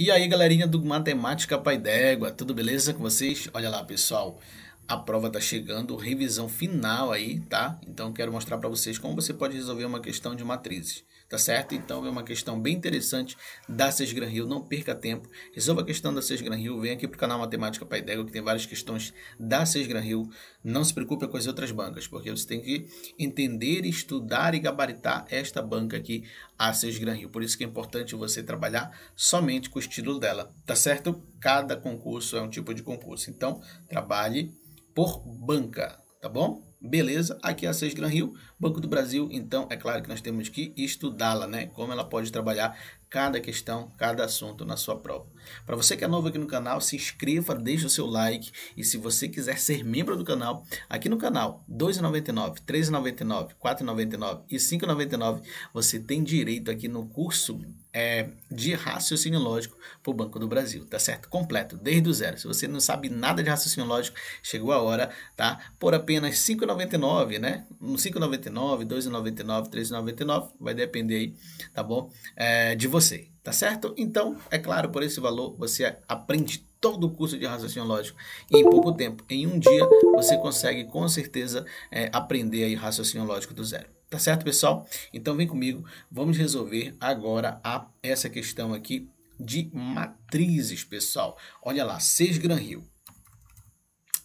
E aí, galerinha do Matemática Pai d'Égua, tudo beleza com vocês? Olha lá, pessoal, a prova tá chegando, revisão final aí, tá? Então, quero mostrar para vocês como você pode resolver uma questão de matrizes tá certo? Então é uma questão bem interessante da Sesgran Rio, não perca tempo, resolva a questão da Sesgran Rio, vem aqui para o canal Matemática Pai D'Égua, que tem várias questões da Sesgran Rio, não se preocupe com as outras bancas, porque você tem que entender, estudar e gabaritar esta banca aqui, a Sesgran Rio, por isso que é importante você trabalhar somente com o estilo dela, tá certo? Cada concurso é um tipo de concurso, então trabalhe por banca, tá bom? Beleza, aqui é a 6 Gran Rio, Banco do Brasil, então é claro que nós temos que estudá-la, né? Como ela pode trabalhar cada questão, cada assunto na sua prova. Para você que é novo aqui no canal, se inscreva, deixe o seu like e se você quiser ser membro do canal, aqui no canal, R$ 2,99, R$ 3,99, R$ 4,99 e R$ 5,99, você tem direito aqui no curso é, de raciocínio lógico para o Banco do Brasil, tá certo? Completo, desde o zero. Se você não sabe nada de raciocínio lógico, chegou a hora, tá? Por apenas R$ 5,99, né? R$ 5,99, R$ 2,99, R$ 3,99, vai depender aí, tá bom? É, de você, tá certo? Então, é claro, por esse valor, você aprende todo o curso de raciocínio lógico e em pouco tempo, em um dia, você consegue com certeza é, aprender aí raciocínio lógico do zero. Tá certo, pessoal? Então vem comigo, vamos resolver agora a, essa questão aqui de matrizes, pessoal. Olha lá, 6 Gran Rio.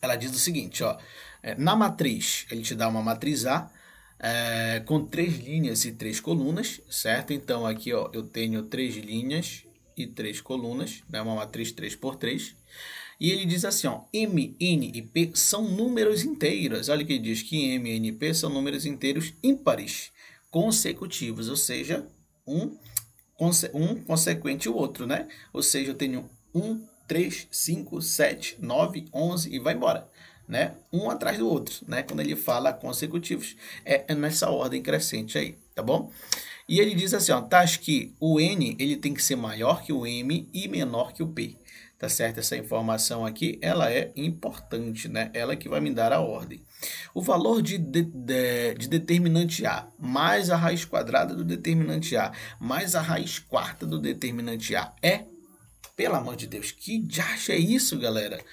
Ela diz o seguinte, ó, é, na matriz, ele te dá uma matriz A é, com três linhas e três colunas, certo? Então aqui, ó, eu tenho três linhas e três colunas, né? uma matriz 3 por 3 e ele diz assim, ó, M, N e P são números inteiros. Olha que ele diz que M, N e P são números inteiros ímpares, consecutivos, ou seja, um, um consequente o outro, né? Ou seja, eu tenho 1, 3, 5, 7, 9, 11 e vai embora. Né? Um atrás do outro, né? Quando ele fala consecutivos, é, é nessa ordem crescente aí, tá bom? E ele diz assim, ó, tá, que o N ele tem que ser maior que o M e menor que o P tá certo? Essa informação aqui, ela é importante, né? Ela que vai me dar a ordem. O valor de, de, de, de, determinante A mais a raiz quadrada do determinante A mais a raiz quarta do determinante A é, pelo amor de Deus, que diacho é isso, galera?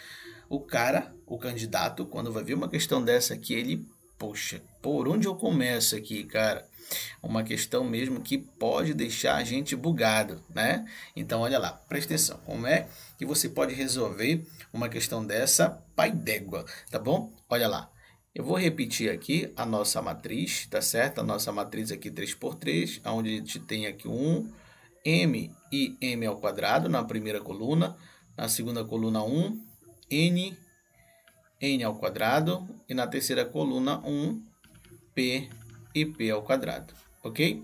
O cara, o candidato, quando vai ver uma questão dessa aqui, ele, poxa, por onde eu começo aqui, cara? Uma questão mesmo que pode deixar a gente bugado, né? Então, olha lá, presta atenção. Como é que você pode resolver uma questão dessa pai d'égua, tá bom? Olha lá. Eu vou repetir aqui a nossa matriz, tá certo? A nossa matriz aqui 3 por 3, onde a gente tem aqui 1, m e m ao quadrado na primeira coluna, na segunda coluna 1, n, n ao quadrado, e na terceira coluna 1, p e p ao quadrado, ok?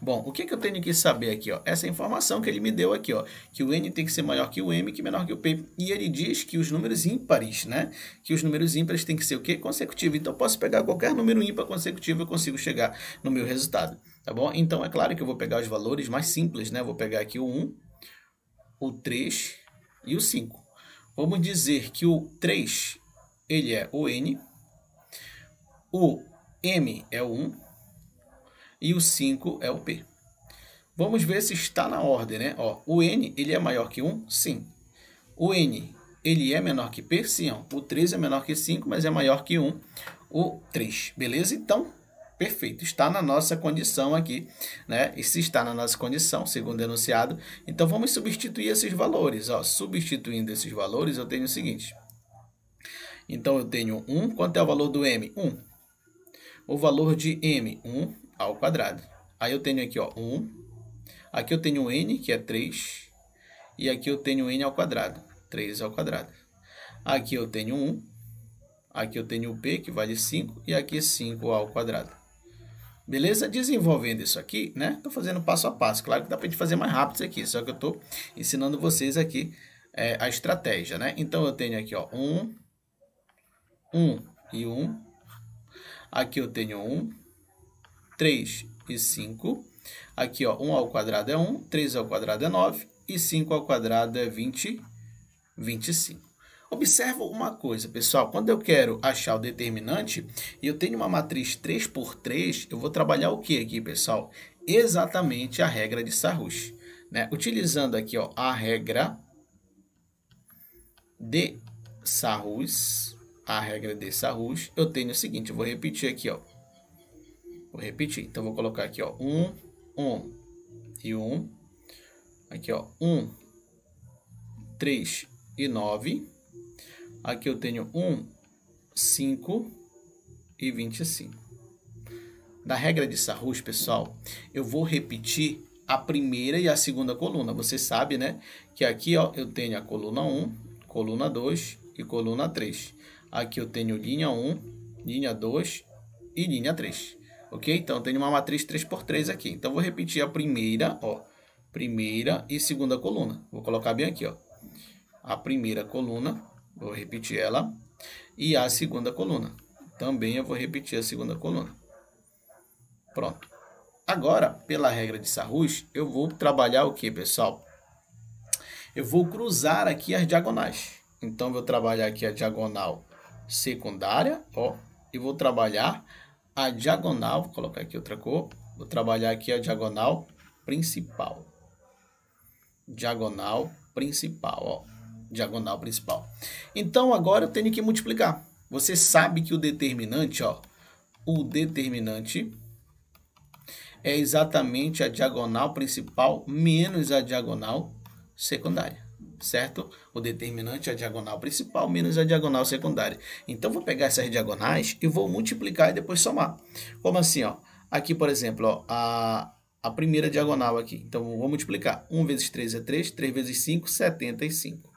Bom, o que, que eu tenho que saber aqui? Ó? Essa informação que ele me deu aqui, ó, que o n tem que ser maior que o m, que menor que o p. E ele diz que os números ímpares, né? Que os números ímpares têm que ser o quê? Consecutivo. Então, eu posso pegar qualquer número ímpar consecutivo, eu consigo chegar no meu resultado, tá bom? Então, é claro que eu vou pegar os valores mais simples, né? Vou pegar aqui o 1, o 3 e o 5. Vamos dizer que o 3, ele é o n, o m é o 1, e o 5 é o P. Vamos ver se está na ordem, né? Ó, o N, ele é maior que 1? Sim. O N, ele é menor que P? Sim. Ó. O 3 é menor que 5, mas é maior que 1. O 3, beleza? Então, perfeito. Está na nossa condição aqui, né? E se está na nossa condição, segundo enunciado, então vamos substituir esses valores. Ó, substituindo esses valores, eu tenho o seguinte. Então, eu tenho 1. Quanto é o valor do M? 1. O valor de M, 1 ao quadrado. Aí eu tenho aqui, ó, 1. Aqui eu tenho n, que é 3. E aqui eu tenho n ao quadrado, 3 ao quadrado. Aqui eu tenho 1. Aqui eu tenho o p, que vale 5. E aqui 5 ao quadrado. Beleza? Desenvolvendo isso aqui, né? Estou fazendo passo a passo. Claro que dá para a gente fazer mais rápido isso aqui. Só que eu estou ensinando vocês aqui é, a estratégia, né? Então, eu tenho aqui, ó, 1, 1 e 1. Aqui eu tenho 1, 3 e 5. Aqui, ó, 1 ao quadrado é 1, 3 ao quadrado é 9 e 5 ao quadrado é 20, 25. Observa uma coisa, pessoal, quando eu quero achar o determinante e eu tenho uma matriz 3 por 3, eu vou trabalhar o que aqui, pessoal? Exatamente a regra de Sarrush, Né? Utilizando aqui ó, a regra de Sarrus, a regra de Sarrus, eu tenho o seguinte, eu vou repetir aqui, ó. Vou repetir, então vou colocar aqui, ó, 1, 1 e 1. Aqui, ó, 1, 3 e 9. Aqui eu tenho 1, 5 e 25. Da regra de Sarrus, pessoal, eu vou repetir a primeira e a segunda coluna. Você sabe, né, que aqui, ó, eu tenho a coluna 1, coluna 2 e coluna 3. Aqui eu tenho linha 1, linha 2 e linha 3. Ok? Então, eu tenho uma matriz 3 por 3 aqui. Então, vou repetir a primeira, ó, primeira e segunda coluna. Vou colocar bem aqui, ó. A primeira coluna, vou repetir ela, e a segunda coluna. Também eu vou repetir a segunda coluna. Pronto. Agora, pela regra de Sarrus, eu vou trabalhar o que, pessoal? Eu vou cruzar aqui as diagonais. Então, vou trabalhar aqui a diagonal secundária, ó, e vou trabalhar a diagonal, vou colocar aqui outra cor, vou trabalhar aqui a diagonal principal. Diagonal principal, ó, diagonal principal. Então, agora eu tenho que multiplicar. Você sabe que o determinante, ó, o determinante é exatamente a diagonal principal menos a diagonal secundária, certo? O determinante é a diagonal principal menos a diagonal secundária. Então, vou pegar essas diagonais e vou multiplicar e depois somar. Como assim, ó? Aqui, por exemplo, ó, a, a primeira diagonal aqui. Então, vou multiplicar. 1 vezes 3 é 3, 3 vezes 5, 75.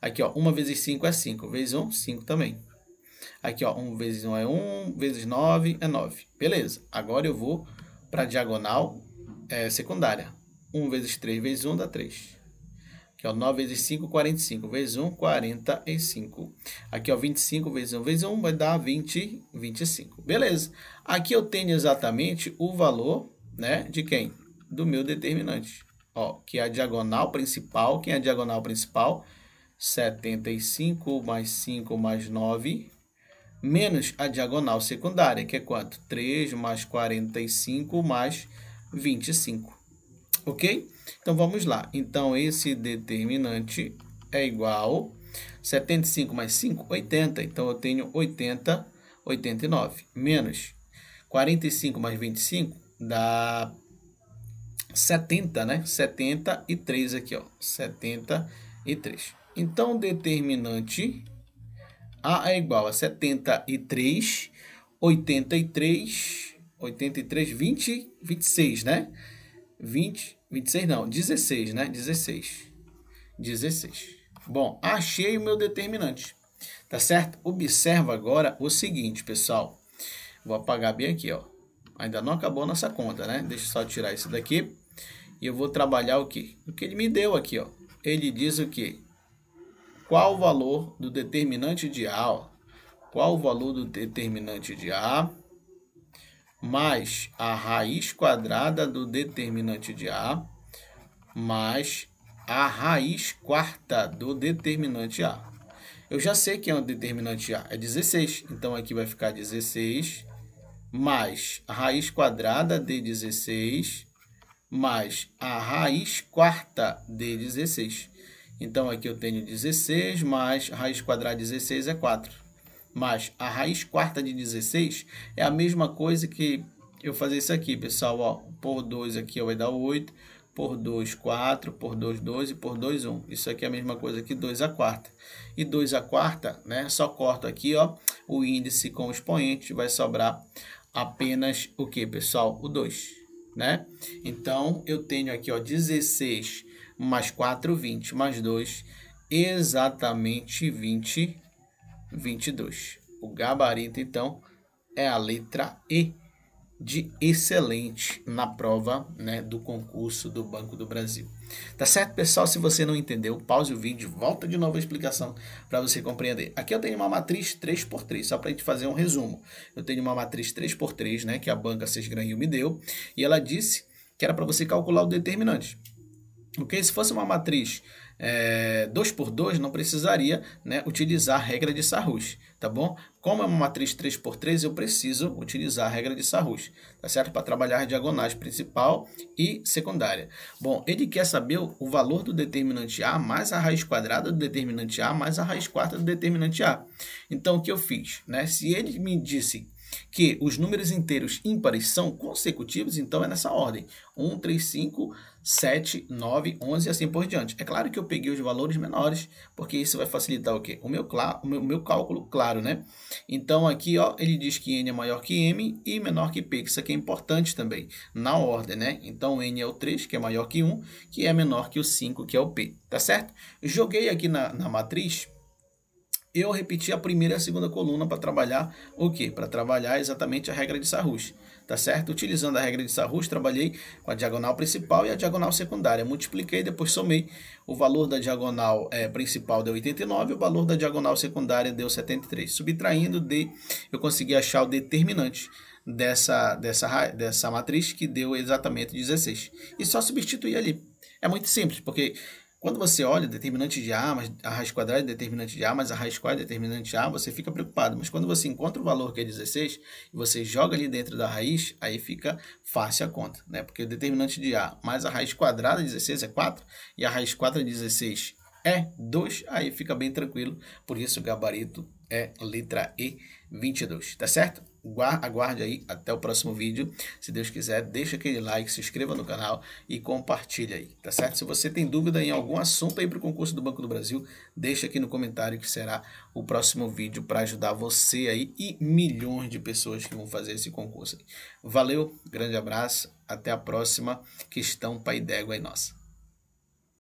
Aqui, ó, 1 vezes 5 é 5, vezes 1, 5 também. Aqui, ó, 1 vezes 1 é 1, vezes 9 é 9. Beleza. Agora eu vou para a diagonal é, secundária. 1 vezes 3 vezes 1 dá 3. Aqui, ó, 9 vezes 5, 45. Vezes 1, 45. Aqui, ó, 25 vezes 1 vezes 1 vai dar 20, 25. Beleza. Aqui eu tenho exatamente o valor, né, de quem? Do meu determinante. Ó, que é a diagonal principal. Quem é a diagonal principal? 75 mais 5 mais 9 menos a diagonal secundária, que é quanto? 3 mais 45 mais 25. Ok? Então, vamos lá. Então, esse determinante é igual 75 mais 5, 80. Então, eu tenho 80, 89. Menos 45 mais 25 dá 70, né? 73 aqui, ó. 73. Então, determinante a é igual a 73, 83, 83, 20, 26, né? 20, 26 não, 16, né? 16. 16. Bom, achei o meu determinante. Tá certo? Observa agora o seguinte, pessoal. Vou apagar bem aqui, ó. Ainda não acabou a nossa conta, né? Deixa eu só tirar isso daqui. E eu vou trabalhar o que? O que ele me deu aqui, ó. Ele diz o que? Qual o valor do determinante de A? Ó? Qual o valor do determinante de A mais a raiz quadrada do determinante de A mais a raiz quarta do determinante A. Eu já sei que é um determinante A, é 16. Então, aqui vai ficar 16 mais a raiz quadrada de 16 mais a raiz quarta de 16. Então, aqui eu tenho 16 mais a raiz quadrada de 16 é 4. Mas a raiz quarta de 16 é a mesma coisa que eu fazer isso aqui, pessoal. Ó, por 2 aqui vai dar 8, por 2, 4, por 2, 2 e por 2, 1. Isso aqui é a mesma coisa que 2 a quarta. E 2 a quarta, né? Só corto aqui, ó, o índice com o expoente, vai sobrar apenas o que, pessoal? O 2, né? Então, eu tenho aqui, ó, 16 mais 4, 20, mais 2, exatamente 20, 22. O gabarito, então, é a letra E de excelente na prova né, do concurso do Banco do Brasil. Tá certo, pessoal? Se você não entendeu, pause o vídeo, volta de novo a explicação para você compreender. Aqui eu tenho uma matriz 3x3, só para a gente fazer um resumo. Eu tenho uma matriz 3x3, né, que a banca Sesgranil me deu, e ela disse que era para você calcular o determinante. Ok? Se fosse uma matriz é, 2 por 2 não precisaria né, utilizar a regra de Sarrus, tá bom? Como é uma matriz 3 por 3 eu preciso utilizar a regra de Sarrus, tá certo? Para trabalhar diagonais principal e secundária. Bom, ele quer saber o valor do determinante A mais a raiz quadrada do determinante A mais a raiz quarta do determinante A. Então, o que eu fiz? Né? Se ele me disse que os números inteiros ímpares são consecutivos, então é nessa ordem. 1, 3, 5, 7, 9, 11 e assim por diante. É claro que eu peguei os valores menores, porque isso vai facilitar o quê? O meu, o meu, meu cálculo, claro, né? Então aqui, ó, ele diz que n é maior que m e menor que p, que isso aqui é importante também, na ordem, né? Então n é o 3, que é maior que 1, que é menor que o 5, que é o p, tá certo? Joguei aqui na, na matriz eu repeti a primeira e a segunda coluna para trabalhar o quê? Para trabalhar exatamente a regra de Sarrus, tá certo? Utilizando a regra de Sarrus, trabalhei com a diagonal principal e a diagonal secundária. Multipliquei, depois somei. O valor da diagonal é, principal deu 89, o valor da diagonal secundária deu 73. Subtraindo, de, eu consegui achar o determinante dessa, dessa, dessa matriz, que deu exatamente 16. E só substituir ali. É muito simples, porque quando você olha determinante de A, mas a raiz quadrada é determinante de A, mas a raiz quadrada é determinante de A, você fica preocupado. Mas quando você encontra o valor que é 16 e você joga ali dentro da raiz, aí fica fácil a conta, né? Porque o determinante de A mais a raiz quadrada de 16 é 4 e a raiz quadrada de 16 é 2, aí fica bem tranquilo. Por isso o gabarito é letra E, 22, tá certo? Aguarde aí até o próximo vídeo. Se Deus quiser, deixa aquele like, se inscreva no canal e compartilha aí, tá certo? Se você tem dúvida em algum assunto aí para o concurso do Banco do Brasil, deixa aqui no comentário que será o próximo vídeo para ajudar você aí e milhões de pessoas que vão fazer esse concurso. Aí. Valeu, grande abraço, até a próxima questão Pai d'Égua é nossa.